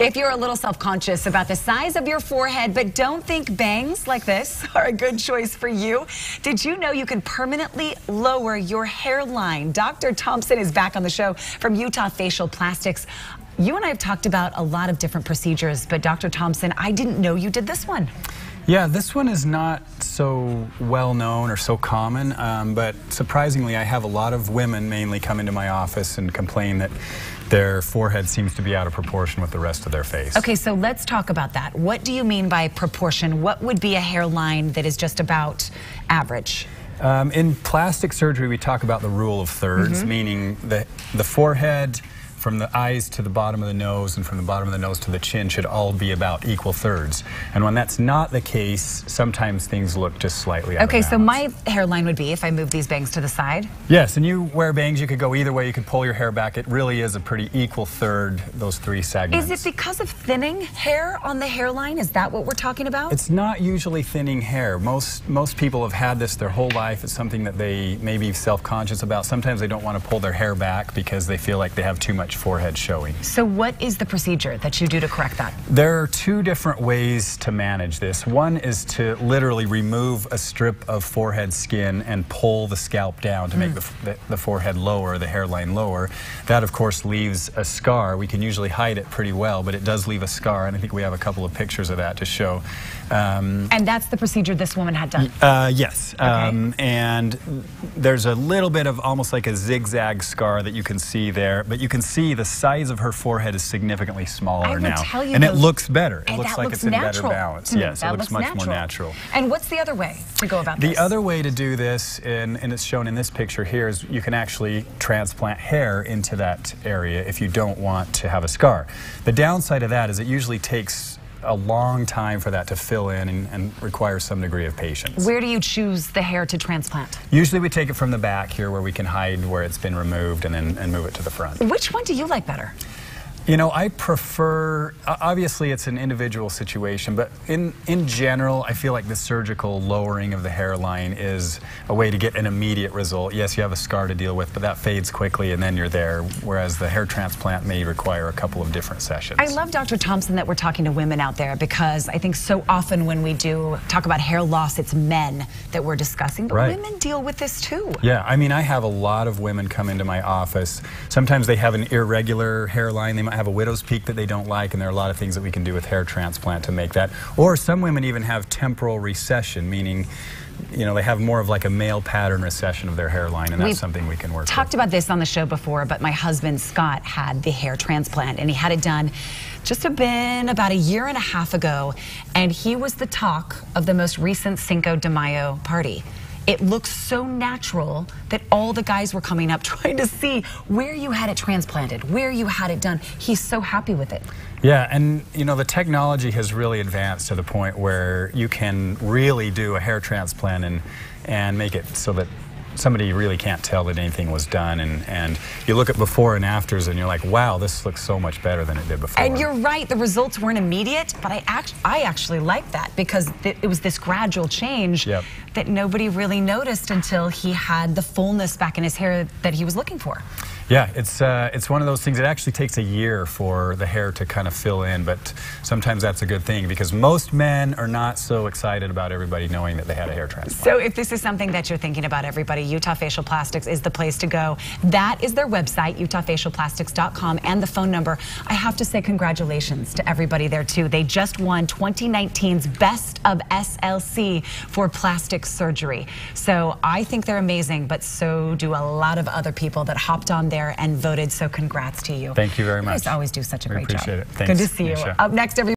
If you're a little self-conscious about the size of your forehead, but don't think bangs like this are a good choice for you, did you know you can permanently lower your hairline? Dr. Thompson is back on the show from Utah Facial Plastics. You and I have talked about a lot of different procedures, but Dr. Thompson, I didn't know you did this one. Yeah, this one is not so well known or so common, um, but surprisingly, I have a lot of women mainly come into my office and complain that their forehead seems to be out of proportion with the rest of their face. Okay, so let's talk about that. What do you mean by proportion? What would be a hairline that is just about average? Um, in plastic surgery, we talk about the rule of thirds, mm -hmm. meaning the, the forehead, from the eyes to the bottom of the nose and from the bottom of the nose to the chin should all be about equal thirds. And when that's not the case, sometimes things look just slightly Okay, so my hairline would be if I move these bangs to the side? Yes, and you wear bangs, you could go either way. You could pull your hair back. It really is a pretty equal third, those three segments. Is it because of thinning hair on the hairline? Is that what we're talking about? It's not usually thinning hair. Most, most people have had this their whole life. It's something that they may be self-conscious about. Sometimes they don't want to pull their hair back because they feel like they have too much forehead showing. So what is the procedure that you do to correct that? There are two different ways to manage this. One is to literally remove a strip of forehead skin and pull the scalp down to mm. make the, the, the, forehead lower, the hairline lower. That, of course, leaves a scar. We can usually hide it pretty well, but it does leave a scar, and I think we have a couple of pictures of that to show. Um, and that's the procedure this woman had done? Uh, yes. Okay. Um, and there's a little bit of almost like a zigzag scar that you can see there, but you can see the size of her forehead is significantly smaller now. and it looks better. It looks like looks it's natural. in better balance. Mm, yes, it looks, looks much natural. more natural. And what's the other way to go about the this? The other way to do this, and, and it's shown in this picture here, is you can actually transplant hair into that area if you don't want to have a scar. The downside of that is it usually takes a long time for that to fill in and, and requires some degree of patience. Where do you choose the hair to transplant? Usually we take it from the back here where we can hide where it's been removed and then and move it to the front. Which one do you like better? You know, I prefer, obviously it's an individual situation, but in, in general, I feel like the surgical lowering of the hairline is a way to get an immediate result. Yes, you have a scar to deal with, but that fades quickly and then you're there, whereas the hair transplant may require a couple of different sessions. I love, Dr. Thompson, that we're talking to women out there because I think so often when we do talk about hair loss, it's men that we're discussing, but right. women deal with this too. Yeah, I mean, I have a lot of women come into my office. Sometimes they have an irregular hairline. They might have a widow's peak that they don't like, and there are a lot of things that we can do with hair transplant to make that. Or some women even have temporal recession, meaning you know, they have more of like a male pattern recession of their hairline, and that's We've something we can work talked with. about this on the show before, but my husband, Scott, had the hair transplant, and he had it done just been about a year and a half ago, and he was the talk of the most recent Cinco de Mayo party. It looks so natural that all the guys were coming up trying to see where you had it transplanted, where you had it done. He's so happy with it. Yeah, and you know, the technology has really advanced to the point where you can really do a hair transplant and, and make it so that somebody really can't tell that anything was done and, and you look at before and afters and you're like wow this looks so much better than it did before and you're right the results weren't immediate but i act i actually like that because th it was this gradual change yep. That nobody really noticed until he had the fullness back in his hair that he was looking for yeah, it's uh, it's one of those things. It actually takes a year for the hair to kind of fill in, but sometimes that's a good thing because most men are not so excited about everybody knowing that they had a hair transplant. So if this is something that you're thinking about, everybody, Utah Facial Plastics is the place to go. That is their website, utahfacialplastics.com, and the phone number. I have to say congratulations to everybody there too. They just won 2019's Best of SLC for plastic surgery. So I think they're amazing, but so do a lot of other people that hopped on there and voted. So congrats to you. Thank you very much. You guys always do such a we great appreciate job. It. Thanks. Good to see you. Up next, every